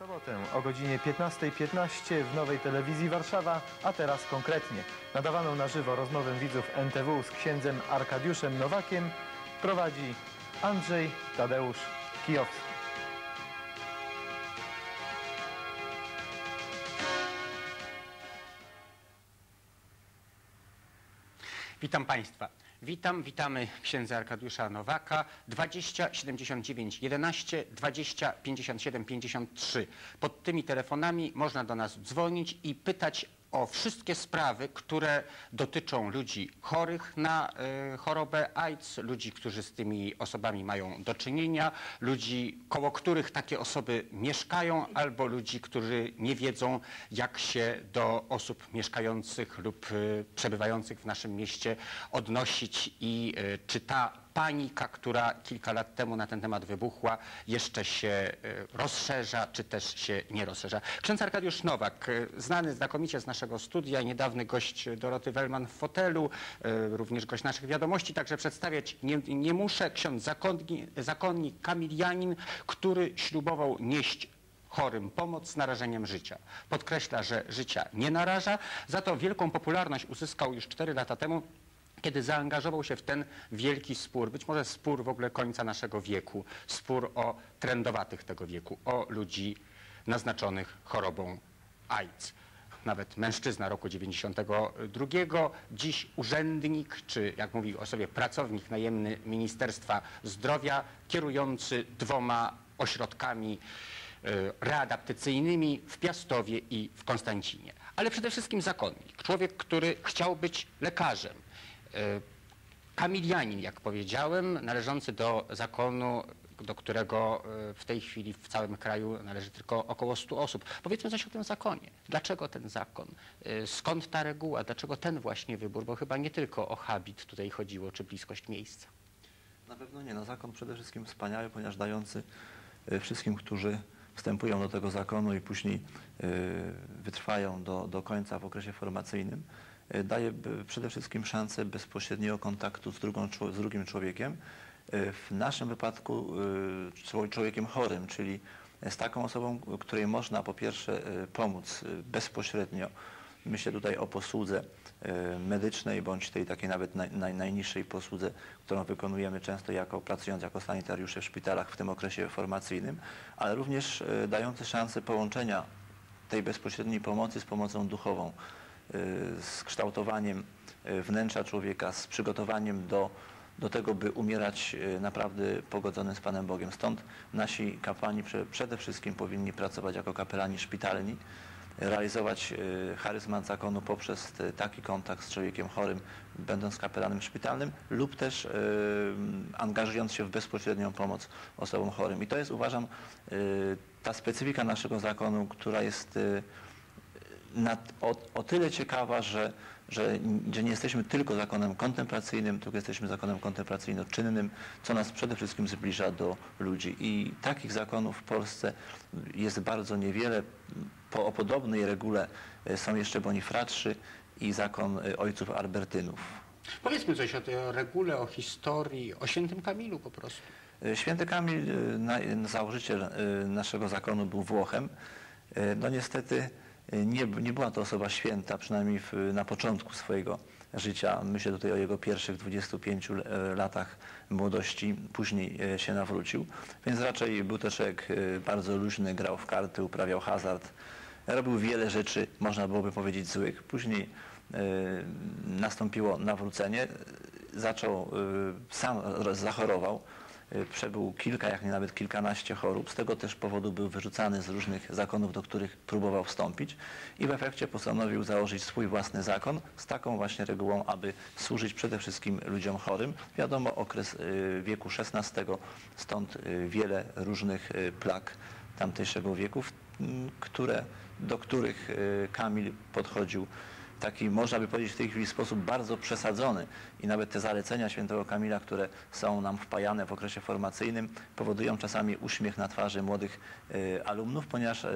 sobotę o godzinie 15.15 w Nowej Telewizji Warszawa, a teraz konkretnie. Nadawaną na żywo rozmowę widzów NTW z księdzem Arkadiuszem Nowakiem prowadzi Andrzej Tadeusz Kijowski. Witam Państwa. Witam, witamy księdza Arkadiusza Nowaka 20 79 11 20 57 53. Pod tymi telefonami można do nas dzwonić i pytać o wszystkie sprawy, które dotyczą ludzi chorych na y, chorobę AIDS, ludzi, którzy z tymi osobami mają do czynienia, ludzi, koło których takie osoby mieszkają, albo ludzi, którzy nie wiedzą, jak się do osób mieszkających lub y, przebywających w naszym mieście odnosić i y, czy ta panika, która kilka lat temu na ten temat wybuchła, jeszcze się e, rozszerza, czy też się nie rozszerza. Ksiądz Arkadiusz Nowak, e, znany znakomicie z naszego studia, niedawny gość Doroty Wellman w fotelu, e, również gość naszych wiadomości, także przedstawiać nie, nie muszę. Ksiądz zakonnik, zakonnik Kamilianin, który ślubował nieść chorym pomoc z narażeniem życia. Podkreśla, że życia nie naraża, za to wielką popularność uzyskał już 4 lata temu kiedy zaangażował się w ten wielki spór, być może spór w ogóle końca naszego wieku, spór o trendowatych tego wieku, o ludzi naznaczonych chorobą AIDS. Nawet mężczyzna roku 92, dziś urzędnik, czy jak mówi o sobie pracownik najemny Ministerstwa Zdrowia, kierujący dwoma ośrodkami e, readaptacyjnymi w Piastowie i w Konstancinie. Ale przede wszystkim zakonnik, człowiek, który chciał być lekarzem, Kamilianin, jak powiedziałem, należący do zakonu, do którego e, w tej chwili w całym kraju należy tylko około 100 osób. Powiedzmy coś o tym zakonie. Dlaczego ten zakon? E, skąd ta reguła? Dlaczego ten właśnie wybór? Bo chyba nie tylko o habit tutaj chodziło, czy bliskość miejsca. Na pewno nie. No, zakon przede wszystkim wspaniały, ponieważ dający wszystkim, którzy wstępują do tego zakonu i później wytrwają do, do końca w okresie formacyjnym, E, daje przede wszystkim szansę bezpośredniego kontaktu z, drugą, z drugim człowiekiem. E, w naszym wypadku e, człowiekiem chorym, czyli z taką osobą, której można po pierwsze pomóc bezpośrednio. Myślę tutaj o posłudze medycznej, bądź tej takiej nawet naj, naj, najniższej posłudze, którą wykonujemy często jako pracując jako sanitariusze w szpitalach w tym okresie formacyjnym, ale również dający szansę połączenia tej bezpośredniej pomocy z pomocą duchową. Y, z kształtowaniem y, wnętrza człowieka, z przygotowaniem do, do tego, by umierać y, naprawdę pogodzonym z Panem Bogiem. Stąd nasi kapłani przede wszystkim powinni pracować jako kapelani szpitalni, realizować charyzmat zakonu poprzez taki kontakt z człowiekiem chorym, będąc kapelanem szpitalnym lub też angażując się w bezpośrednią pomoc osobom chorym. I to jest, uważam, ta specyfika naszego zakonu, która jest o, o, tyle ciekawa, że, że, że, nie jesteśmy tylko zakonem kontemplacyjnym, tylko jesteśmy zakonem kontemplacyjno-czynnym, co nas przede wszystkim zbliża do ludzi. I takich zakonów w Polsce jest bardzo niewiele. Po, o podobnej regule e, są jeszcze bonifratrzy i zakon e, ojców Albertynów. Powiedzmy coś o tej regule, o historii, o świętym Kamilu po prostu. E, święty Kamil, założyciel naszego zakonu, był Włochem. No niestety nie, nie była to osoba święta, przynajmniej w, na początku swojego życia. Myślę tutaj o jego pierwszych 25 e, latach młodości, później e, się nawrócił. Więc raczej był to człowiek e, bardzo luźny, grał w karty, uprawiał hazard. Robił wiele rzeczy, można byłoby powiedzieć, złych. Później nastąpiło nawrócenie. Zaczął, sam zachorował przebył kilka, jak nie nawet kilkanaście chorób. Z tego też powodu był wyrzucany z różnych zakonów, do których próbował wstąpić i w efekcie postanowił założyć swój własny zakon z taką właśnie regułą, aby służyć przede wszystkim ludziom chorym. Wiadomo, okres y, wieku XVI, stąd y, wiele różnych plag tamtejszego wieku, które, do których Kamil podchodził taki, można by powiedzieć w tej chwili sposób bardzo przesadzony i nawet te zalecenia świętego Kamila, które są nam wpajane w okresie formacyjnym, powodują czasami uśmiech na twarzy młodych y, alumnów, ponieważ y,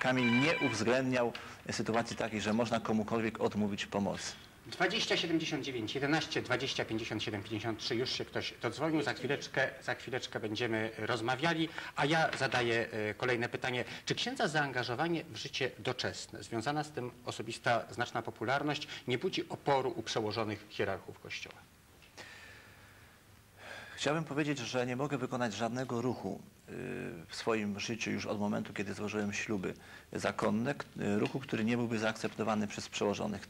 Kamil nie uwzględniał sytuacji takiej, że można komukolwiek odmówić pomocy. 20 79 11 20 57 53 już się ktoś dodzwonił. Za chwileczkę, za chwileczkę będziemy rozmawiali, a ja zadaję e, kolejne pytanie. Czy księdza zaangażowanie w życie doczesne, związana z tym osobista znaczna popularność, nie budzi oporu u przełożonych hierarchów Kościoła? Chciałbym powiedzieć, że nie mogę wykonać żadnego ruchu w swoim życiu już od momentu, kiedy złożyłem śluby zakonne, ruchu, który nie byłby zaakceptowany przez przełożonych.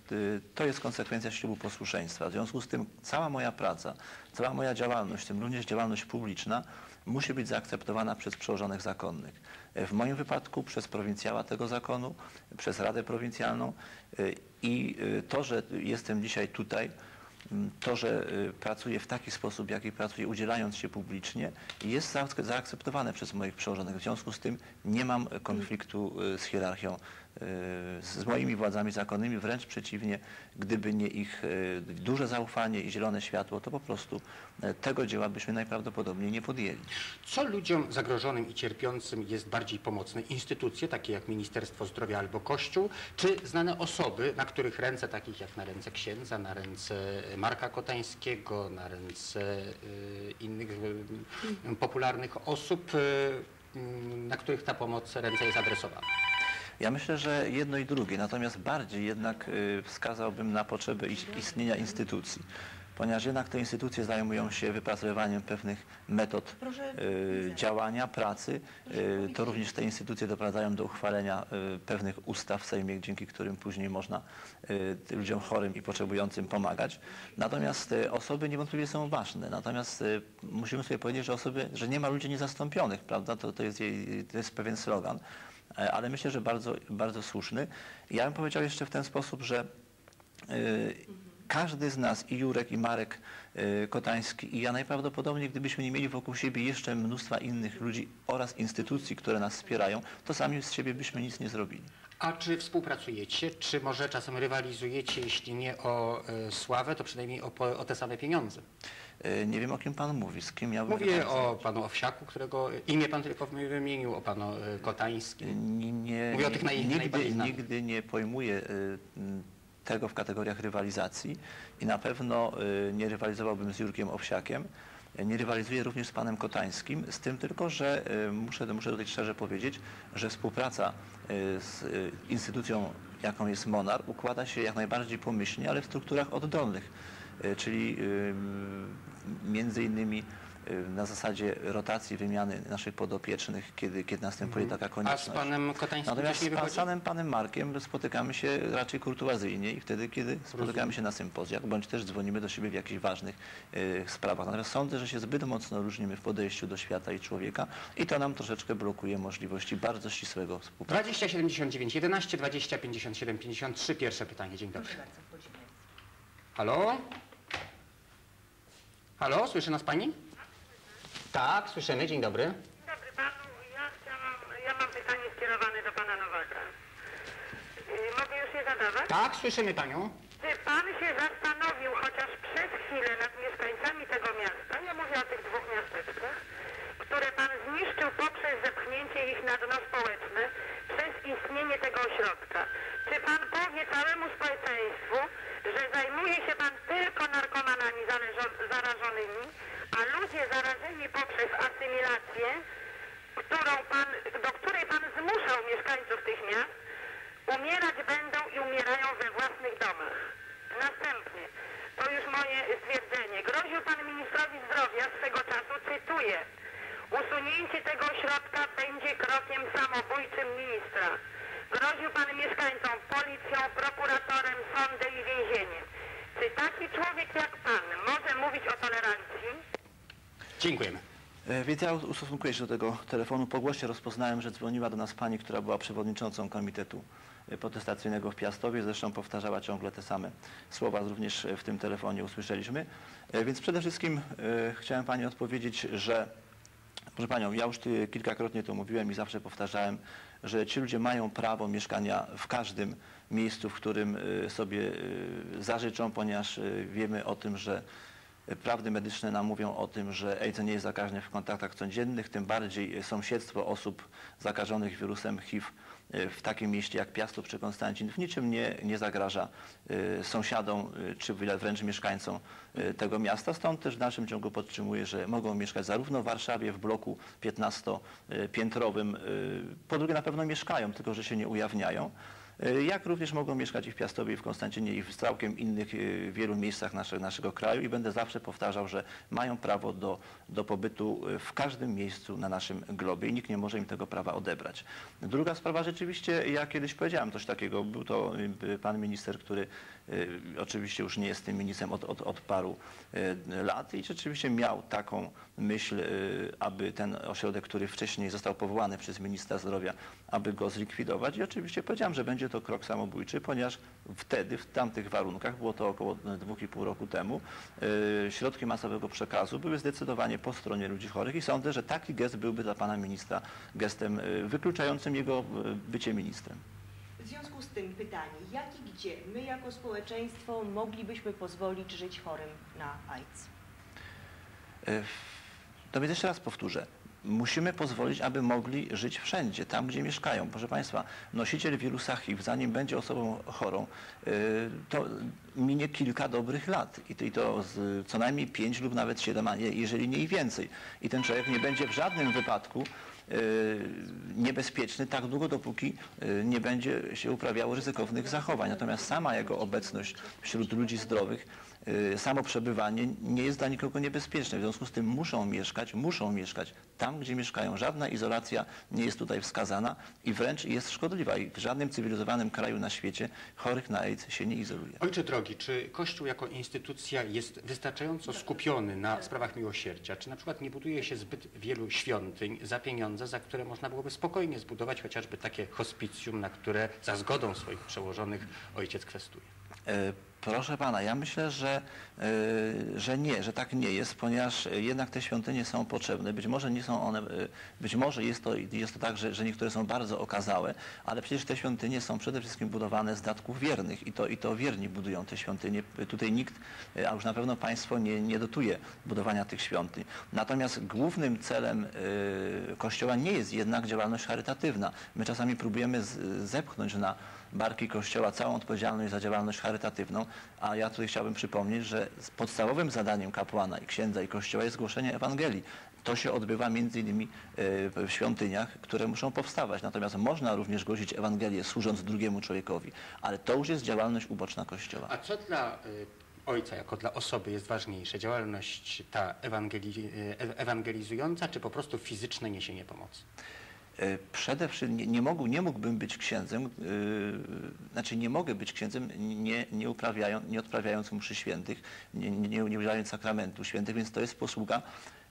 To jest konsekwencja ślubu posłuszeństwa. W związku z tym cała moja praca, cała moja działalność, w tym również działalność publiczna, musi być zaakceptowana przez przełożonych zakonnych. W moim wypadku przez prowincjała tego zakonu, przez Radę Prowincjalną y, i y, to, że jestem dzisiaj tutaj, to, że y, pracuję w taki sposób, jaki pracuję, udzielając się publicznie, jest zaak- zaakceptowane przez moich przełożonych. W związku z tym nie mam konfliktu y, z hierarchią, z moimi władzami zakonnymi, wręcz przeciwnie, gdyby nie ich y, duże zaufanie i zielone światło, to po prostu e, tego dzieła byśmy najprawdopodobniej nie podjęli. Co ludziom zagrożonym i cierpiącym jest bardziej pomocne? Instytucje takie jak Ministerstwo Zdrowia albo Kościół, czy znane osoby, na których ręce, takich jak na ręce księdza, na ręce Marka Kotańskiego, na ręce y, innych popularnych osób, na których ta pomoc ręce jest adresowana? Ja myślę, że jedno i drugie, natomiast bardziej jednak y, wskazałbym na potrzebę is- istnienia instytucji, ponieważ jednak te instytucje zajmują się wypracowywaniem pewnych metod y, działania, pracy. Y, To również te instytucje doprowadzają do uchwalenia y, pewnych ustaw w Sejmie, dzięki którym później można ludziom chorym i potrzebującym pomagać. Natomiast osoby niewątpliwie są ważne. Natomiast musimy sobie powiedzieć, że osoby, że nie ma ludzi niezastąpionych, prawda? To, to, jest, jej, to jest pewien slogan. E, ale myślę, że bardzo, bardzo słuszny. Ja bym powiedział jeszcze w ten sposób, że y, każdy z nas, i Jurek, i Marek y, Kotański, i ja najprawdopodobniej, gdybyśmy nie mieli wokół siebie jeszcze mnóstwa innych ludzi oraz instytucji, które nas wspierają, to sami z siebie byśmy nic nie zrobili. A czy współpracujecie, czy może czasem rywalizujecie, jeśli nie o sławę, to przynajmniej o, o te same pieniądze? Y, Nie wiem, o kim Pan mówi, z kim miałbym... Mówię o panu Owsiaku, którego imię pan tylko wymienił, o panu y, Kotańskim. Nie, nie, Mówię o tych naj- nigdy, nigdy nie pojmuję tego w kategoriach rywalizacji i na pewno nie rywalizowałbym z Jurkiem Owsiakiem. Nie rywalizuję również z panem Kotańskim, z tym tylko, że muszę, muszę tutaj szczerze powiedzieć, że współpraca z instytucją, jaką jest Monar, układa się jak najbardziej pomyślnie, ale w strukturach oddolnych, czyli y, między innymi y, na zasadzie rotacji wymiany naszych podopiecznych, kiedy, kiedy następuje taka Mhm. A konieczność. z panem Kotańskim Natomiast nie z pan- panem, panem Markiem spotykamy się raczej kurtuazyjnie i wtedy, kiedy spotykamy się na sympozjach, bądź też dzwonimy do siebie w jakichś ważnych y, sprawach. Natomiast sądzę, że się zbyt mocno różnimy w podejściu do świata i człowieka i to nam troszeczkę blokuje możliwości bardzo ścisłego współpracy. 20 79 11 20 57 53. Pierwsze pytanie. Dzień dobry. Proszę bardzo, wchodzimy. Halo? Halo, słyszy nas pani? Tak, słyszymy. Dzień dobry. Dobry panu, ja chciałam, ja mam pytanie skierowane do pana Nowaka. Yy, mogę już je zadawać? Tak, słyszymy panią. Czy pan się zastanowił chociaż przez chwilę nad mieszkańcami tego miasta, ja mówię o tych dwóch miasteczkach, które pan zniszczył poprzez zepchnięcie ich na dno społeczne przez istnienie tego ośrodka. Czy pan powie całemu społeczeństwu, że zajmuje się pan tylko narkomanami zarażonymi, a ludzie zarażeni poprzez asymilację, którą pan, do której pan zmuszał mieszkańców tych miast, umierać będą i umierają we własnych domach. Następnie, to już moje stwierdzenie, groził pan ministrowi zdrowia swego czasu, cytuję, usunięcie tego ośrodka będzie krokiem samobójczym ministra. Groził pan mieszkańcom policją, prokuratorem, sądem i więzieniem. Czy taki człowiek jak pan może mówić o tolerancji? Dziękujemy. E, Więc ja ustosunkuję się do tego telefonu. Po głosie rozpoznałem, że dzwoniła do nas pani, która była przewodniczącą komitetu e, protestacyjnego w Piastowie. Zresztą powtarzała ciągle te same słowa, również w tym telefonie usłyszeliśmy. E, Więc przede wszystkim chciałem pani odpowiedzieć, że Proszę Panią, ja już kilkakrotnie to mówiłem i zawsze powtarzałem, że ci ludzie mają prawo mieszkania w każdym miejscu, w którym y, sobie y, zażyczą, ponieważ y, wiemy o tym, że prawdy medyczne nam mówią o tym, że AIDS nie jest zakaźny w kontaktach codziennych, tym bardziej sąsiedztwo osób zakażonych wirusem HIV w takim mieście jak Piastów czy Konstancin w niczym nie, nie zagraża e, sąsiadom e, czy wręcz mieszkańcom tego miasta. Stąd też w dalszym ciągu podtrzymuję, że mogą mieszkać zarówno w Warszawie w bloku 15-piętrowym, e, po drugie na pewno mieszkają, tylko że się nie ujawniają. E, Jak również mogą mieszkać i w Piastowie, i w Konstancinie, i w całkiem innych e, wielu miejscach nasze, naszego kraju i będę zawsze powtarzał, że mają prawo do, do pobytu e, w każdym miejscu na naszym globie i nikt nie może im tego prawa odebrać. Druga sprawa, rzeczywiście, ja kiedyś powiedziałem coś takiego, był to pan minister, który oczywiście już nie jest tym ministrem od, od, od paru e, lat i rzeczywiście miał taką myśl, e, aby ten ośrodek, który wcześniej został powołany przez ministra zdrowia, aby go zlikwidować i oczywiście powiedziałem, że będzie to krok samobójczy, ponieważ wtedy, w tamtych warunkach, było to około 2,5 roku temu, środki masowego przekazu były zdecydowanie po stronie ludzi chorych i sądzę, że taki gest byłby dla pana ministra gestem wykluczającym jego bycie ministrem. W związku z tym pytanie, jak i gdzie my jako społeczeństwo moglibyśmy pozwolić żyć chorym na AIDS? E, To więc jeszcze raz powtórzę. Musimy pozwolić, aby mogli żyć wszędzie, tam gdzie mieszkają. Proszę Państwa, nosiciel wirusa HIV, zanim będzie osobą chorą, e, to minie kilka dobrych lat i to, co najmniej pięć lub nawet siedem, a nie, jeżeli nie i więcej. I ten człowiek nie będzie w żadnym wypadku niebezpieczny tak długo, dopóki e, nie będzie się uprawiało ryzykownych zachowań. Natomiast sama jego obecność wśród ludzi zdrowych, samo przebywanie nie jest dla nikogo niebezpieczne. W związku z tym muszą mieszkać, muszą mieszkać tam, gdzie mieszkają. Żadna izolacja nie jest tutaj wskazana i wręcz jest szkodliwa. I w żadnym cywilizowanym kraju na świecie chorych na AIDS się nie izoluje. Ojcze drogi, czy Kościół jako instytucja jest wystarczająco skupiony na sprawach miłosierdzia? Czy na przykład nie buduje się zbyt wielu świątyń za pieniądze, za które można byłoby spokojnie zbudować chociażby takie hospicjum, na które za zgodą swoich przełożonych ojciec kwestuje? E, Proszę pana, ja myślę, że, e, że nie, że tak nie jest, ponieważ jednak te świątynie są potrzebne. Być może nie są one, e, być może jest to, jest to tak, że, że niektóre są bardzo okazałe, ale przecież te świątynie są przede wszystkim budowane z datków wiernych i to, i to wierni budują te świątynie. Tutaj nikt, e, a już na pewno państwo nie, nie dotuje budowania tych świątyń. Natomiast głównym celem Kościoła nie jest jednak działalność charytatywna. My czasami próbujemy zepchnąć na barki Kościoła całą odpowiedzialność za działalność charytatywną, a ja tutaj chciałbym przypomnieć, że podstawowym zadaniem kapłana i księdza i Kościoła jest głoszenie Ewangelii. To się odbywa między innymi e, w świątyniach, które muszą powstawać. Natomiast można również głosić Ewangelię służąc drugiemu człowiekowi, ale to już jest działalność uboczna Kościoła. A co dla y, ojca jako dla osoby jest ważniejsze? Działalność ta y, ewangelizująca, czy po prostu fizyczne niesienie pomocy? E, Przede wszystkim nie, nie, mógł, nie mógłbym być księdzem, yy, znaczy nie mogę być księdzem nie, nie, uprawiają, nie odprawiając mszy świętych, nie, nie, nie udzielając sakramentu świętych, więc to jest posługa,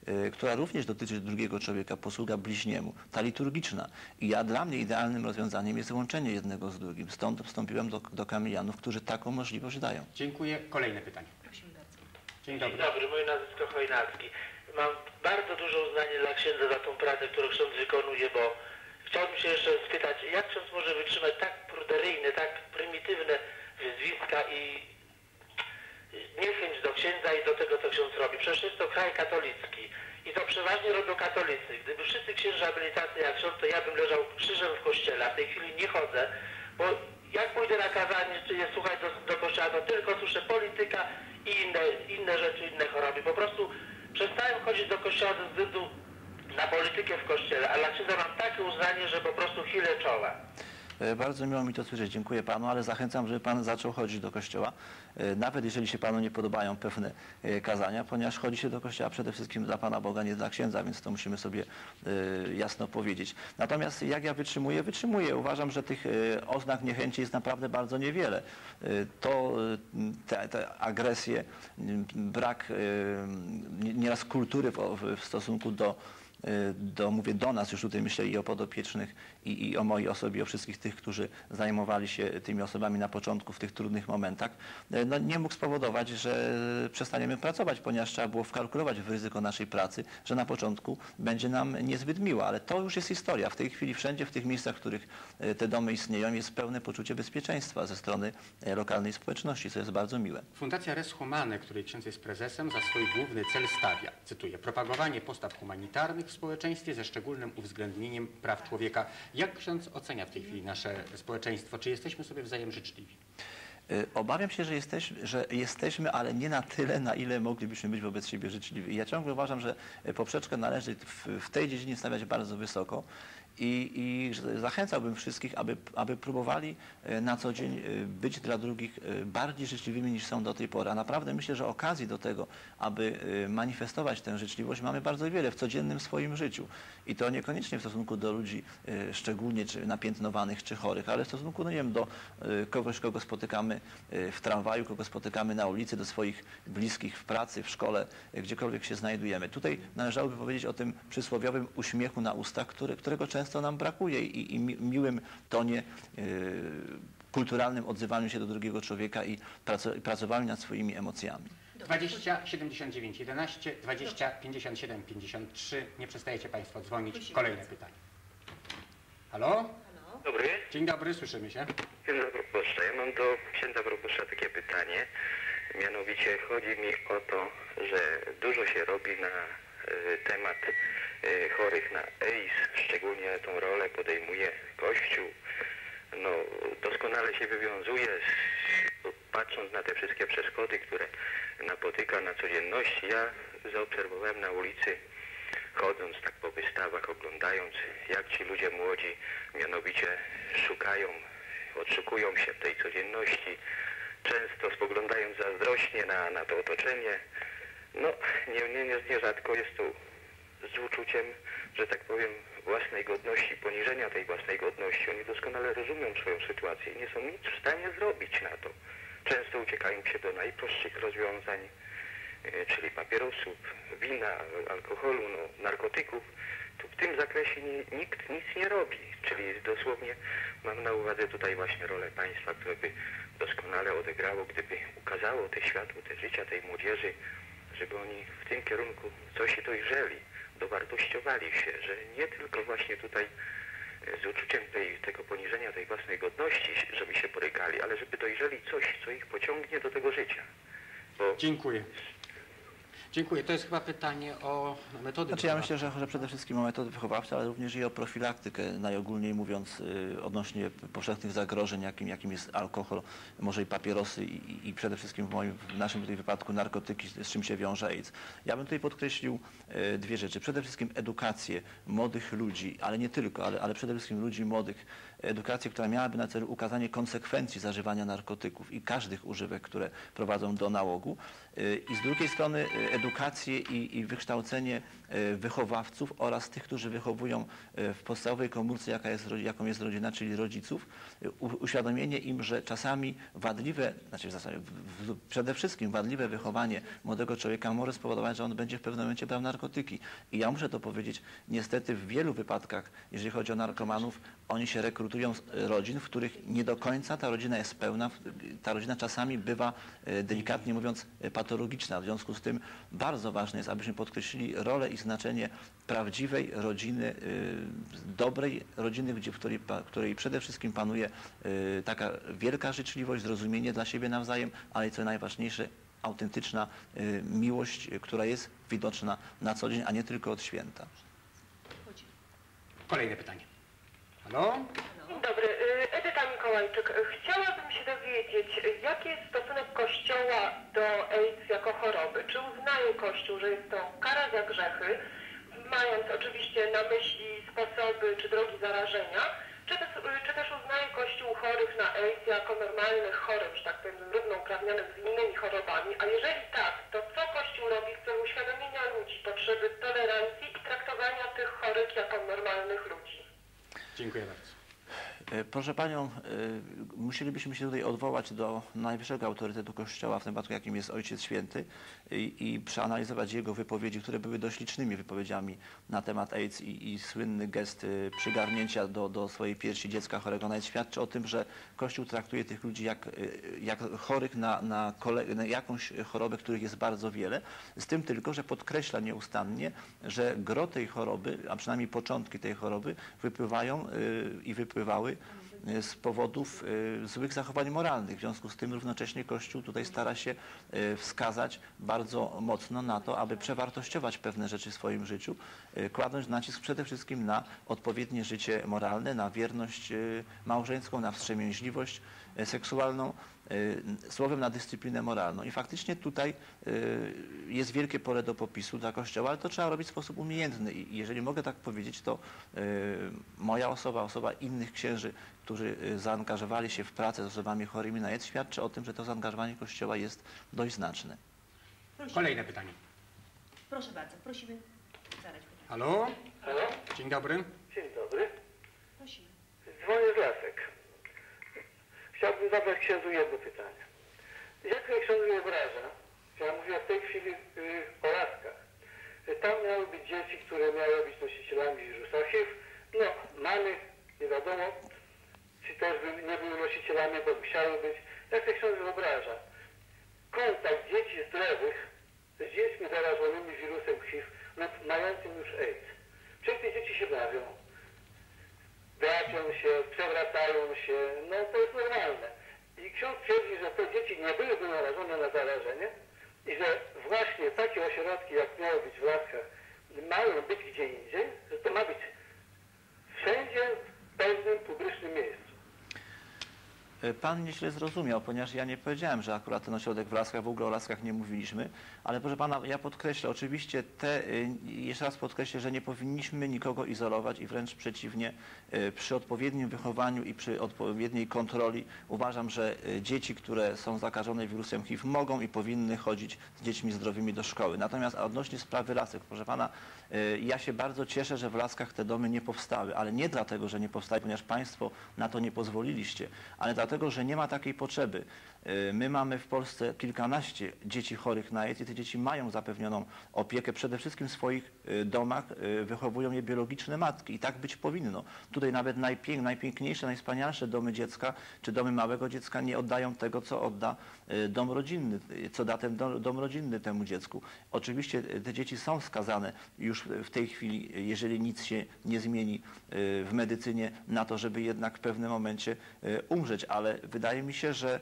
yy, która również dotyczy drugiego człowieka, posługa bliźniemu, ta liturgiczna. I ja dla mnie idealnym rozwiązaniem jest łączenie jednego z drugim. Stąd wstąpiłem do, do kamienianów, którzy taką możliwość dają. Dziękuję. Kolejne pytanie. Prosimy bardzo. Dzień Dzień dobry. dobry, moje nazwisko Chojnacki. Mam bardzo duże uznanie dla księdza za tą pracę, którą ksiądz wykonuje, bo chciałbym się jeszcze spytać, jak ksiądz może wytrzymać tak pruderyjne, tak prymitywne wyzwiska i niechęć do księdza i do tego, co ksiądz robi. Przecież jest to kraj katolicki i to przeważnie robią katolicy. Gdyby wszyscy księża byli tacy jak ksiądz, to ja bym leżał krzyżem w kościele, a w tej chwili nie chodzę, bo jak pójdę na kazanie, czy je słuchać do, do kościoła, to tylko słyszę polityka i inne, inne rzeczy, inne choroby. Po prostu przestałem chodzić do kościoła ze względu na politykę w kościele, a księdza mam takie uznanie, że po prostu chylę czoła. E, Bardzo miło mi to słyszeć, dziękuję Panu, ale zachęcam, żeby Pan zaczął chodzić do kościoła, nawet jeżeli się Panu nie podobają pewne e, kazania, ponieważ chodzi się do kościoła przede wszystkim dla Pana Boga, nie dla księdza, więc to musimy sobie e, jasno powiedzieć. Natomiast jak ja wytrzymuję? Wytrzymuję. Uważam, że tych e, oznak niechęci jest naprawdę bardzo niewiele. E, To e, te, te agresje, brak e, nie- nieraz kultury w- w stosunku do do, mówię do nas już tutaj myślę i o podopiecznych i, i o mojej osobie, o wszystkich tych, którzy zajmowali się tymi osobami na początku w tych trudnych momentach, e, no, nie mógł spowodować, że przestaniemy pracować, ponieważ trzeba było wkalkulować w ryzyko naszej pracy, że na początku będzie nam niezbyt miło, ale to już jest historia. W tej chwili wszędzie w tych miejscach, w których e, te domy istnieją, jest pełne poczucie bezpieczeństwa ze strony lokalnej społeczności, co jest bardzo miłe. Fundacja Res Humane, której ksiądz jest prezesem, za swój główny cel stawia, cytuję, propagowanie postaw humanitarnych w społeczeństwie ze szczególnym uwzględnieniem praw człowieka. Jak ksiądz ocenia w tej chwili nasze społeczeństwo? Czy jesteśmy sobie wzajem życzliwi? Y, Obawiam się, że jesteśmy, że jesteśmy, ale nie na tyle, na ile moglibyśmy być wobec siebie życzliwi. Ja ciągle uważam, że poprzeczkę należy w, w tej dziedzinie stawiać bardzo wysoko i, i zachęcałbym wszystkich, aby, aby próbowali e, na co dzień e, być dla drugich e, bardziej życzliwymi niż są do tej pory. A naprawdę myślę, że okazji do tego, aby manifestować tę życzliwość mamy bardzo wiele w codziennym swoim życiu. I to niekoniecznie w stosunku do ludzi szczególnie czy napiętnowanych, czy chorych, ale w stosunku, no nie wiem, do kogoś, kogo spotykamy w tramwaju, kogo spotykamy na ulicy, do swoich bliskich w pracy, w szkole, gdziekolwiek się znajdujemy. Tutaj należałoby powiedzieć o tym przysłowiowym uśmiechu na ustach, który, którego często nam brakuje i, i mi- miłym tonie yy, kulturalnym odzywaniu się do drugiego człowieka i praco- i pracowaniu nad swoimi emocjami. 20 79 11, 20 57 53. Nie przestajecie Państwo dzwonić. Kolejne pytanie. Halo? Dobry, Dzień dobry, słyszymy się. księdza proboszcza. Ja mam do księdza proboszcza takie pytanie. Mianowicie chodzi mi o to, że dużo się robi na e, temat e, chorych na AIDS. Szczególnie tą rolę podejmuje Kościół. No, doskonale się wywiązuje, z, patrząc na te wszystkie przeszkody, które napotyka na codzienności. Ja zaobserwowałem na ulicy chodząc tak po wystawach, oglądając, jak ci ludzie młodzi mianowicie szukają, odszukują się w tej codzienności, często spoglądając zazdrośnie na, na to otoczenie. No, nie, nie, nie, nierzadko jest to z uczuciem, że tak powiem, własnej godności, poniżenia tej własnej godności. Oni doskonale rozumią swoją sytuację i nie są nic w stanie zrobić na to. Często uciekają się do najprostszych rozwiązań, e, czyli papierosów, wina, alkoholu, no, narkotyków. Tu w tym zakresie nikt nic nie robi. Czyli dosłownie mam na uwadze tutaj właśnie rolę państwa, które by doskonale odegrało, gdyby ukazało te światło, te życia tej młodzieży, żeby oni w tym kierunku coś dojrzeli, dowartościowali się, że nie tylko właśnie tutaj e, z uczuciem tej, tego poniżenia tej własnej godności, żeby się borykali, ale żeby dojrzeli coś, co ich pociągnie do tego życia. Bo Dziękuję. Dziękuję. To jest chyba pytanie o metody Znaczy ja myślę, że, że przede wszystkim o metody wychowawcze, ale również i o profilaktykę, najogólniej mówiąc y, odnośnie powszechnych zagrożeń, jakim, jakim jest alkohol, może i papierosy i, i- i przede wszystkim w, moim, w naszym tutaj wypadku narkotyki, z czym się wiąże AIDS. Ja bym tutaj podkreślił y, dwie rzeczy. Przede wszystkim edukację młodych ludzi, ale nie tylko, ale, ale przede wszystkim ludzi młodych, edukację, która miałaby na celu ukazanie konsekwencji zażywania narkotyków i każdych używek, które prowadzą do nałogu. Y, I z drugiej strony y, edukację i, i wykształcenie wychowawców oraz tych, którzy wychowują y, w podstawowej komórce, jaka jest, jaką jest rodzina, czyli rodziców, u, uświadomienie im, że czasami wadliwe, znaczy w zasadzie w, przede wszystkim wadliwe wychowanie młodego człowieka może spowodować, że on będzie w pewnym momencie brał narkotyki. I ja muszę to powiedzieć, niestety w wielu wypadkach, jeżeli chodzi o narkomanów, oni się rekrutują z e, rodzin, w których nie do końca ta rodzina jest pełna, ta rodzina czasami bywa, e, delikatnie mówiąc, e, patologiczna. W związku z tym bardzo ważne jest, abyśmy podkreślili rolę i znaczenie prawdziwej rodziny, e, dobrej rodziny, w której, której przede wszystkim panuje e, taka wielka życzliwość, zrozumienie dla siebie nawzajem, ale co najważniejsze, autentyczna e, miłość, która jest widoczna na co dzień, a nie tylko od święta. Kolejne pytanie. Halo? Dzień dobry, y, Edyta Mikołajczyk. Chciałabym się dowiedzieć, jaki jest stosunek Kościoła do AIDS jako choroby. Czy uznaje Kościół, że jest to kara za grzechy, mając oczywiście na myśli sposoby czy drogi zarażenia, czy też, czy też uznaje Kościół chorych na AIDS jako normalnych chorych, że tak powiem, równouprawnionych z innymi chorobami? A jeżeli tak, to co Kościół robi w celu uświadomienia ludzi potrzeby tolerancji i traktowania tych chorych jako normalnych ludzi? Dziękuję bardzo. E, Proszę Panią, e, musielibyśmy się tutaj odwołać do najwyższego autorytetu Kościoła, w tym przypadku jakim jest Ojciec Święty i, i przeanalizować jego wypowiedzi, które były dość licznymi wypowiedziami na temat AIDS i, i słynny gest e, przygarnięcia do, do swojej piersi dziecka chorego. Na AIDS świadczy o tym, że Kościół traktuje tych ludzi jak, jak chorych na, na, kole, na jakąś chorobę, których jest bardzo wiele, z tym tylko, że podkreśla nieustannie, że gro tej choroby, a przynajmniej początki tej choroby wypływają i wypływały z powodów y, złych zachowań moralnych. W związku z tym równocześnie Kościół tutaj stara się y, wskazać bardzo mocno na to, aby przewartościować pewne rzeczy w swoim życiu, y, kładąc nacisk przede wszystkim na odpowiednie życie moralne, na wierność y, małżeńską, na wstrzemięźliwość y, seksualną, y, słowem na dyscyplinę moralną. I faktycznie tutaj y, jest wielkie pole do popisu dla Kościoła, ale to trzeba robić w sposób umiejętny. I jeżeli mogę tak powiedzieć, to y, moja osoba, osoba innych księży, którzy y, zaangażowali się w pracę z osobami chorymi na AIDS, świadczy o tym, że to zaangażowanie Kościoła jest dość znaczne. Prosimy. Kolejne pytanie. Proszę bardzo, prosimy zadać pytanie. Halo? Halo? Dzień dobry. Dzień dobry. Prosimy. Dzwonię z Lasek. Chciałbym zadać księdzu jedno pytanie. Jak mnie ksiądz nie obraża, ja mówię w tej chwili y, o Laskach, tam miały być dzieci, które miały być nosicielami wirusa HIV. No, mamy, nie wiadomo, czy też by nie były nosicielami, bo musiały być. Jak się ksiądz wyobraża? Kontakt dzieci zdrowych z dziećmi zarażonymi wirusem HIV, mającym już AIDS. Przecież te dzieci się bawią bracią się, przewracają się, no to jest normalne. I ksiądz twierdzi, że te dzieci nie byłyby narażone na zarażenie i że właśnie takie ośrodki, jak miały być w Laskach, mają być gdzie indziej, że to ma być wszędzie w pewnym publicznym miejscu. E, Pan mnie źle zrozumiał, ponieważ ja nie powiedziałem, że akurat ten ośrodek w Laskach, w ogóle o Laskach nie mówiliśmy, ale proszę Pana, ja podkreślę, oczywiście te, y, jeszcze raz podkreślę, że nie powinniśmy nikogo izolować i wręcz przeciwnie, y, przy odpowiednim wychowaniu i przy odpowiedniej kontroli uważam, że dzieci, które są zakażone wirusem HIV mogą i powinny chodzić z dziećmi zdrowymi do szkoły. Natomiast odnośnie sprawy Lasek, proszę Pana, ja się bardzo cieszę, że w Laskach te domy nie powstały, ale nie dlatego, że nie powstały, ponieważ Państwo na to nie pozwoliliście, ale dlatego, że nie ma takiej potrzeby. Y, My mamy w Polsce kilkanaście dzieci chorych na AIDS i te dzieci mają zapewnioną opiekę przede wszystkim w swoich y, domach, y, wychowują je biologiczne matki i tak być powinno. Tutaj nawet najpięk, najpiękniejsze, najwspanialsze domy dziecka czy domy małego dziecka nie oddają tego, co odda y, dom rodzinny, y, co da ten dom, rodzinny temu dziecku. Oczywiście y, te dzieci są skazane już w tej chwili, jeżeli nic się nie zmieni y, w medycynie, na to, żeby jednak w pewnym momencie y, umrzeć, ale wydaje mi się, że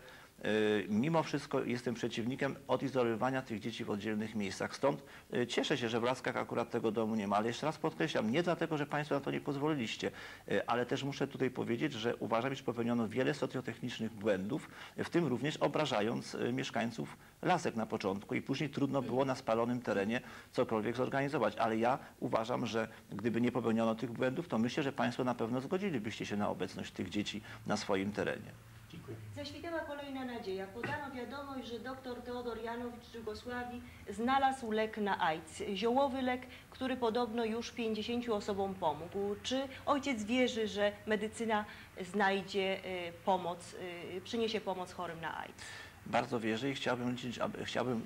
mimo wszystko jestem przeciwnikiem odizolowywania tych dzieci w oddzielnych miejscach. Stąd y, cieszę się, że w Laskach akurat tego domu nie ma, ale jeszcze raz podkreślam, nie dlatego, że Państwo na to nie pozwoliliście, y, ale też muszę tutaj powiedzieć, że uważam, iż popełniono wiele socjotechnicznych błędów, w tym również obrażając mieszkańców Lasek na początku i później trudno było na spalonym terenie cokolwiek zorganizować, ale ja uważam, że gdyby nie popełniono tych błędów, to myślę, że Państwo na pewno zgodzilibyście się na obecność tych dzieci na swoim terenie. Zaświtała kolejna nadzieja. Podano wiadomość, że dr Teodor Janowicz z Jugosławii znalazł lek na AIDS. Ziołowy lek, który podobno już 50 osobom pomógł. Czy ojciec wierzy, że medycyna znajdzie y, pomoc, y, przyniesie pomoc chorym na AIDS? Bardzo wierzę i chciałbym, aby, chciałbym,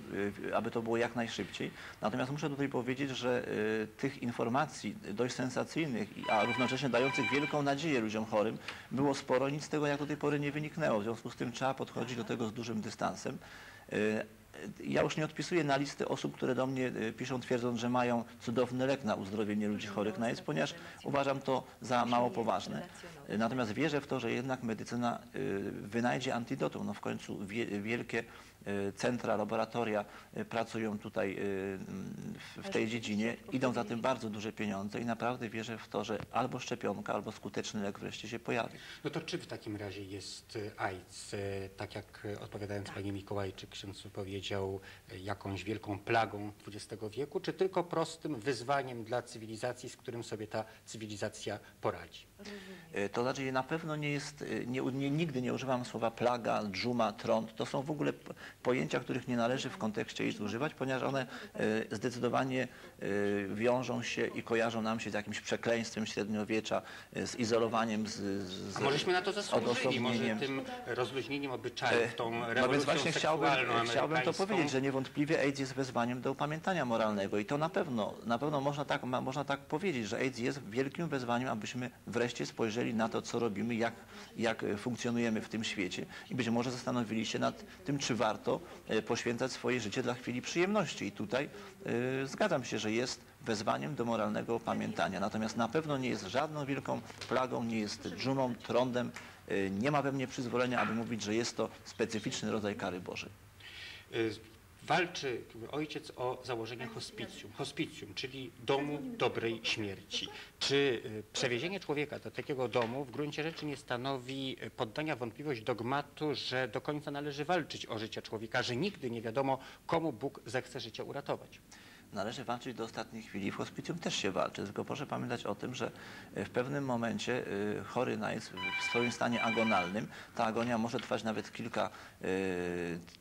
y, aby to było jak najszybciej. Natomiast muszę tutaj powiedzieć, że y, tych informacji dość sensacyjnych, a równocześnie dających wielką nadzieję ludziom chorym było sporo. Nic z tego jak do tej pory nie wyniknęło. W związku z tym trzeba podchodzić do tego z dużym dystansem. Ja już nie odpisuję na listę osób, które do mnie y, piszą, twierdząc, że mają cudowny lek na uzdrowienie ludzi chorych na AIDS, ponieważ uważam to za mało poważne. Y, Natomiast wierzę w to, że jednak medycyna y, wynajdzie antidotum. No w końcu wie, wielkie centra, laboratoria y, pracują tutaj y, w, w tej dziedzinie. Idą za tym bardzo duże pieniądze i naprawdę wierzę w to, że albo szczepionka, albo skuteczny lek wreszcie się pojawi. No to czy w takim razie jest y, AIDS, y, tak jak y, odpowiadając Pani Mikołajczyk, ksiądz powiedział, y, jakąś wielką plagą XX wieku, czy tylko prostym wyzwaniem dla cywilizacji, z którym sobie ta cywilizacja poradzi? Y, To znaczy na pewno nie jest, y, nie, nie, nigdy nie używam słowa plaga, dżuma, trąd. To są w ogóle pojęcia, których nie należy w kontekście AIDS używać, ponieważ one e, zdecydowanie e, wiążą się i kojarzą nam się z jakimś przekleństwem średniowiecza, e, z izolowaniem, z, z, A możeśmy na to zasłużyli, może tym rozluźnieniem obyczajów, tą No rewolucją więc właśnie chciałbym, chciałbym to powiedzieć, że niewątpliwie AIDS jest wezwaniem do upamiętania moralnego i to na pewno, na pewno można tak, można tak powiedzieć, że AIDS jest wielkim wezwaniem, abyśmy wreszcie spojrzeli na to, co robimy, jak, jak funkcjonujemy w tym świecie i być może zastanowili się nad tym, czy warto e, poświęcać swoje życie dla chwili przyjemności. I tutaj e, zgadzam się, że jest wezwaniem do moralnego opamiętania. Natomiast na pewno nie jest żadną wielką plagą, nie jest dżumą, trądem. E, Nie ma we mnie przyzwolenia, aby mówić, że jest to specyficzny rodzaj kary Bożej. Walczy ojciec o założenie hospicjum, hospicjum, czyli domu dobrej śmierci. Czy y, przewiezienie człowieka do takiego domu w gruncie rzeczy nie stanowi y, poddania wątpliwość dogmatu, że do końca należy walczyć o życie człowieka, że nigdy nie wiadomo, komu Bóg zechce życie uratować? Należy walczyć do ostatniej chwili. W hospicjum też się walczy, tylko proszę pamiętać o tym, że e, w pewnym momencie e, chory na jest w swoim stanie agonalnym. Ta agonia może trwać nawet kilka e,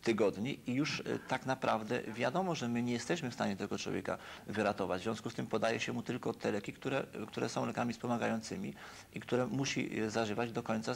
tygodni i już tak naprawdę wiadomo, że my nie jesteśmy w stanie tego człowieka wyratować. W związku z tym podaje się mu tylko te leki, które, które są lekami wspomagającymi i które musi zażywać do końca,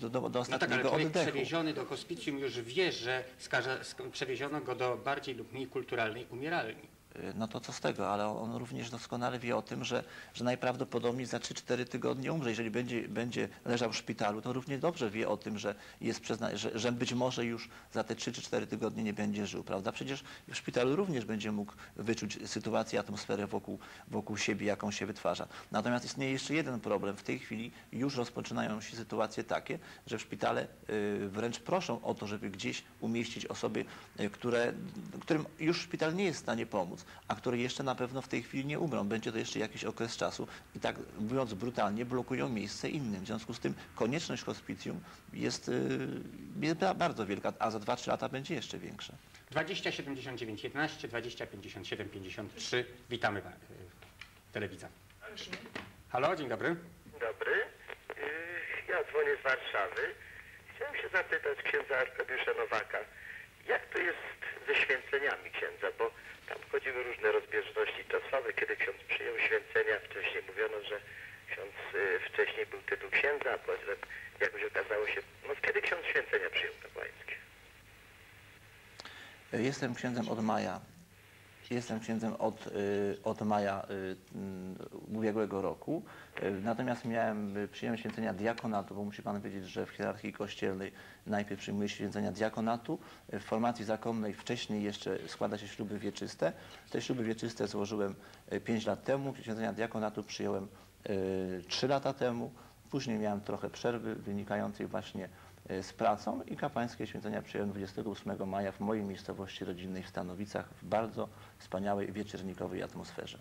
do, do, do No tak, ale ostatniego oddechu. przewieziony do hospicjum już wie, że skaże, sk- przewieziono go do bardziej lub mniej kulturalnej umieralni. No to co z tego, ale on również doskonale wie o tym, że, że najprawdopodobniej za 3-4 tygodnie umrze. Jeżeli będzie, będzie leżał w szpitalu, to równie dobrze wie o tym, że, jest przezna- że, że być może już za te 3 czy 4 tygodnie nie będzie żył, prawda? Przecież w szpitalu również będzie mógł wyczuć sytuację, atmosferę wokół, wokół siebie, jaką się wytwarza. Natomiast istnieje jeszcze jeden problem. W tej chwili już rozpoczynają się sytuacje takie, że w szpitale y, wręcz proszą o to, żeby gdzieś umieścić osoby, y, które, którym już szpital nie jest w stanie pomóc, a które jeszcze na pewno w tej chwili nie umrą. Będzie to jeszcze jakiś okres czasu i tak mówiąc brutalnie blokują miejsce innym. W związku z tym konieczność hospicjum jest, y, jest ba- bardzo wielka, a za 2-3 lata będzie jeszcze większa. 20 79 11, 20 57 53. Witamy y, telewidza. Halo, dzień dobry. Dobry. Yy, Ja dzwonię z Warszawy. Chciałem się zapytać księdza Arkadiusza Nowaka, jak to jest ze święceniami księdza, bo tam chodziły różne rozbieżności czasowe, kiedy ksiądz przyjął święcenia. Wcześniej mówiono, że ksiądz yy, wcześniej był tytuł księdza, a potem jakoś okazało się, no kiedy ksiądz święcenia przyjął kapłańskie? Jestem księdzem od maja. Jestem księdzem od, y, od maja y, mm, ubiegłego roku. Y, Natomiast miałem przyjąłem święcenia diakonatu, bo musi Pan wiedzieć, że w hierarchii kościelnej najpierw przyjmuje się święcenia diakonatu. W formacji zakonnej wcześniej jeszcze składa się śluby wieczyste. Te śluby wieczyste złożyłem 5 lat temu. Święcenia diakonatu przyjąłem 3 lata temu. Później miałem trochę przerwy wynikającej właśnie z pracą i kapłańskie święcenia przyjąłem 28 maja w mojej miejscowości rodzinnej w Stanowicach w bardzo wspaniałej wieczernikowej atmosferze.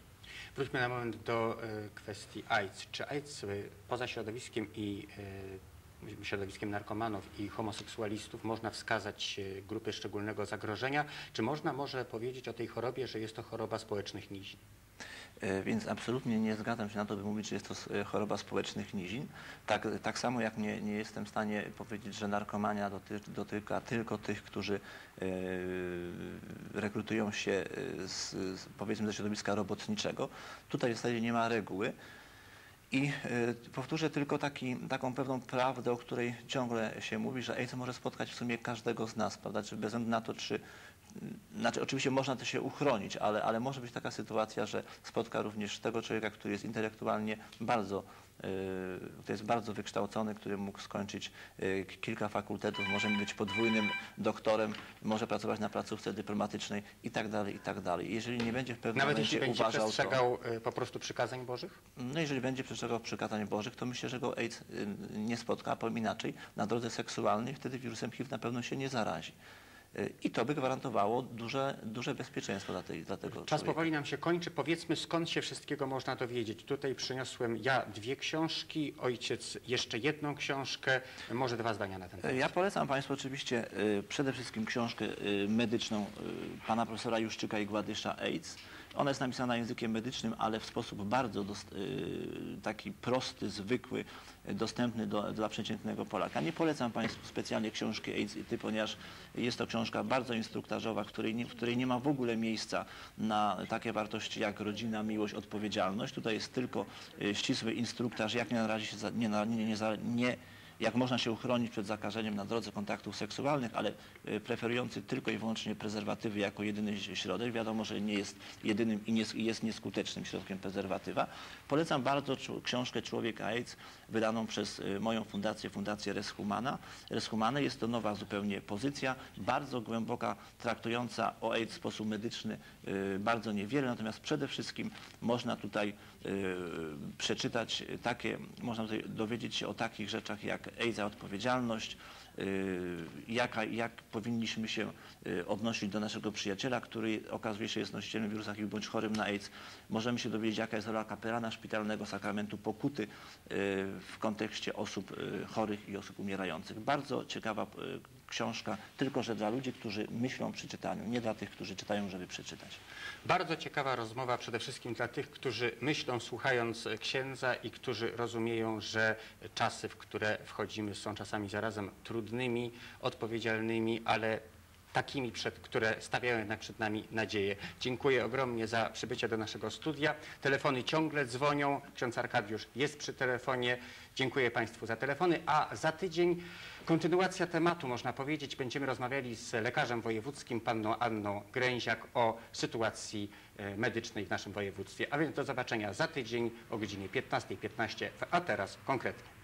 Wróćmy na moment do y, kwestii AIDS. Czy AIDS y, poza środowiskiem i y, środowiskiem narkomanów i homoseksualistów można wskazać y, grupy szczególnego zagrożenia? Czy można może powiedzieć o tej chorobie, że jest to choroba społecznych nizin? E, Więc absolutnie nie zgadzam się na to, by mówić, że jest to e, choroba społecznych nizin. Tak, tak samo jak nie, nie jestem w stanie powiedzieć, że narkomania doty, dotyka tylko tych, którzy e, rekrutują się z, powiedzmy ze środowiska robotniczego. Tutaj w zasadzie nie ma reguły. I powtórzę tylko taki, taką pewną prawdę, o której ciągle się mówi, że AIDS może spotkać w sumie każdego z nas, prawda? Czy bez względu na to, czy znaczy oczywiście można to się uchronić, ale, ale może być taka sytuacja, że spotka również tego człowieka, który jest intelektualnie bardzo, yy, który jest bardzo wykształcony, który mógł skończyć k- kilka fakultetów, może być podwójnym doktorem, może pracować na placówce dyplomatycznej i tak dalej, i tak dalej. Jeżeli nie będzie w pewnym Nawet momencie jeśli będzie uważał to, przestrzegał y, po prostu przykazań bożych? no jeżeli będzie przestrzegał przykazań Bożych, to myślę, że go AIDS y, nie spotka, a powiem inaczej, na drodze seksualnej wtedy wirusem HIV na pewno się nie zarazi. Y, I to by gwarantowało duże, duże bezpieczeństwo dla, tej, dla tego Czas człowieka. powoli nam się kończy. Powiedzmy, skąd się wszystkiego można dowiedzieć. Tutaj przyniosłem ja dwie książki, ojciec jeszcze jedną książkę. Może dwa zdania na ten temat. Ja polecam Państwu oczywiście y, przede wszystkim książkę y, medyczną pana profesora Juszczyka i Gładysza AIDS. Ona jest napisana językiem medycznym, ale w sposób bardzo y, taki prosty, zwykły, dostępny do, dla przeciętnego Polaka. Nie polecam Państwu specjalnie książki AIDS i Ty, ponieważ jest to książka bardzo instruktażowa, w której, nie, w której nie ma w ogóle miejsca na takie wartości jak rodzina, miłość, odpowiedzialność. Tutaj jest tylko y, ścisły instruktaż, jak nie narazić się, za, nie, nie, nie, nie jak można się uchronić przed zakażeniem na drodze kontaktów seksualnych, ale y, preferujący tylko i wyłącznie prezerwatywy jako jedyny środek. Wiadomo, że nie jest jedynym i jest nieskutecznym środkiem prezerwatywa. Polecam bardzo książkę Człowiek AIDS, wydaną przez y, moją fundację, Fundację Res Humana. Res Humana jest to nowa zupełnie pozycja, bardzo głęboka, traktująca o AIDS w sposób medyczny y, bardzo niewiele, natomiast przede wszystkim można tutaj przeczytać takie, można tutaj dowiedzieć się o takich rzeczach jak AIDS za odpowiedzialność, y, jaka, jak powinniśmy się y, odnosić do naszego przyjaciela, który okazuje się jest nosicielem wirusa HIV bądź chorym na AIDS. Możemy się dowiedzieć, jaka jest rola kapelana szpitalnego sakramentu pokuty y, w kontekście osób y, chorych i osób umierających. Bardzo ciekawa y, książka, tylko że dla ludzi, którzy myślą przy czytaniu, nie dla tych, którzy czytają, żeby przeczytać. Bardzo ciekawa rozmowa przede wszystkim dla tych, którzy myślą słuchając księdza i którzy rozumieją, że czasy, w które wchodzimy są czasami zarazem trudnymi, odpowiedzialnymi, ale takimi, przed, które stawiają jednak przed nami nadzieję. Dziękuję ogromnie za przybycie do naszego studia. Telefony ciągle dzwonią. Ksiądz Arkadiusz jest przy telefonie. Dziękuję Państwu za telefony, a za tydzień kontynuacja tematu, można powiedzieć. Będziemy rozmawiali z lekarzem wojewódzkim, panną Anną Gręziak o sytuacji e, medycznej w naszym województwie. A więc do zobaczenia za tydzień o godzinie 15.15, a teraz konkretnie.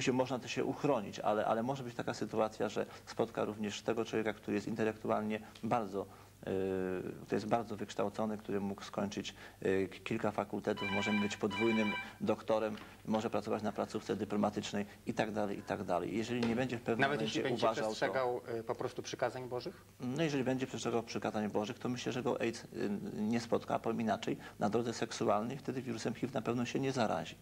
Oczywiście można to się uchronić, ale, ale może być taka sytuacja, że spotka również tego człowieka, który jest intelektualnie bardzo, yy, który jest bardzo wykształcony, który mógł skończyć yy, kilka fakultetów, może być podwójnym doktorem, może pracować na placówce dyplomatycznej i tak dalej, i tak dalej. Jeżeli nie będzie w pewnym Nawet momencie będzie uważał to, przestrzegał e, po prostu przykazań Bożych? no jeżeli będzie przestrzegał przykazań Bożych, to myślę, że go AIDS nie spotka, a powiem inaczej, na drodze seksualnej wtedy wirusem HIV na pewno się nie zarazi.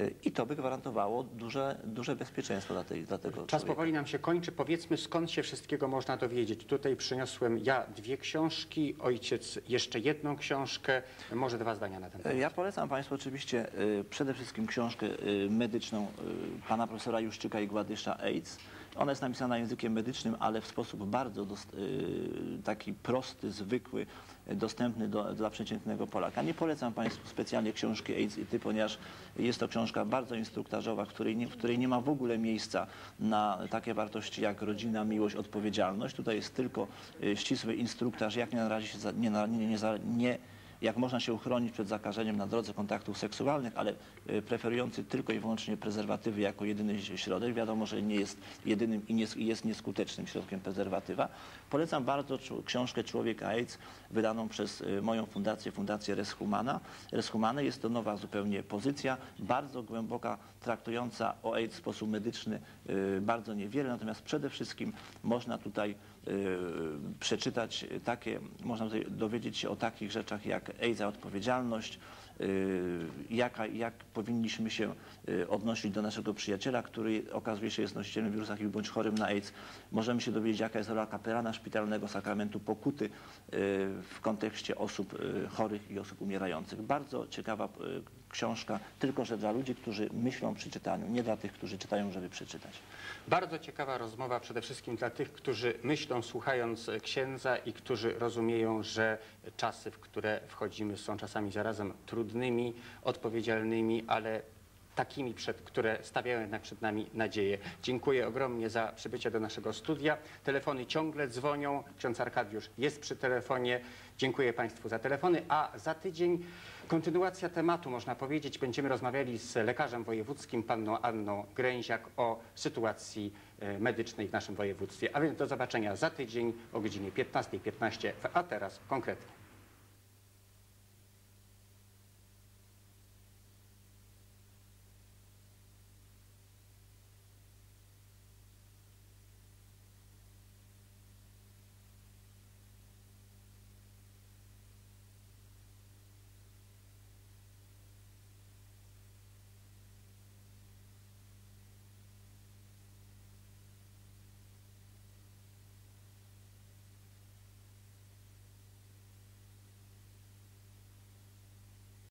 Y, I to by gwarantowało duże, duże bezpieczeństwo dla, tej, dla tego Czas człowieka. powoli nam się kończy. Powiedzmy, skąd się wszystkiego można dowiedzieć. Tutaj przyniosłem ja dwie książki, ojciec jeszcze jedną książkę. Może dwa zdania na ten temat. Ja polecam Państwu oczywiście y, przede wszystkim książkę y, medyczną pana profesora Juszczyka i Gładysza AIDS. Ona jest napisana językiem medycznym, ale w sposób bardzo y, taki prosty, zwykły, dostępny do, dla przeciętnego Polaka. Nie polecam Państwu specjalnie książki AIDS i Ty, ponieważ jest to książka bardzo instruktażowa, w której, nie, w której nie ma w ogóle miejsca na takie wartości jak rodzina, miłość, odpowiedzialność. Tutaj jest tylko y, ścisły instruktaż, jak nie narazić się, za, nie, nie, nie, nie jak można się uchronić przed zakażeniem na drodze kontaktów seksualnych, ale y, preferujący tylko i wyłącznie prezerwatywy jako jedyny środek. Wiadomo, że nie jest jedynym i, jest nieskutecznym środkiem prezerwatywa. Polecam bardzo książkę Człowiek AIDS, wydaną przez y, moją fundację, Fundację Res Humana. Res Humana jest to nowa zupełnie pozycja, bardzo głęboka, traktująca o AIDS w sposób medyczny y, bardzo niewiele, natomiast przede wszystkim można tutaj przeczytać takie, można tutaj dowiedzieć się o takich rzeczach jak AIDS odpowiedzialność, y, jaka, jak powinniśmy się y, odnosić do naszego przyjaciela, który okazuje się jest nosicielem wirusa HIV bądź chorym na AIDS. Możemy się dowiedzieć, jaka jest rola kapelana szpitalnego sakramentu pokuty y, w kontekście osób y, chorych i osób umierających. Bardzo ciekawa y, książka, tylko że dla ludzi, którzy myślą przy czytaniu, nie dla tych, którzy czytają, żeby przeczytać. Bardzo ciekawa rozmowa przede wszystkim dla tych, którzy myślą słuchając księdza i którzy rozumieją, że czasy, w które wchodzimy są czasami zarazem trudnymi, odpowiedzialnymi, ale takimi, przed, które stawiają jednak przed nami nadzieję. Dziękuję ogromnie za przybycie do naszego studia. Telefony ciągle dzwonią. Ksiądz Arkadiusz jest przy telefonie. Dziękuję Państwu za telefony, a za tydzień kontynuacja tematu, można powiedzieć. Będziemy rozmawiali z lekarzem wojewódzkim, panną Anną Gręziak o sytuacji e, medycznej w naszym województwie. A więc do zobaczenia za tydzień o godzinie 15.15, a teraz konkretnie.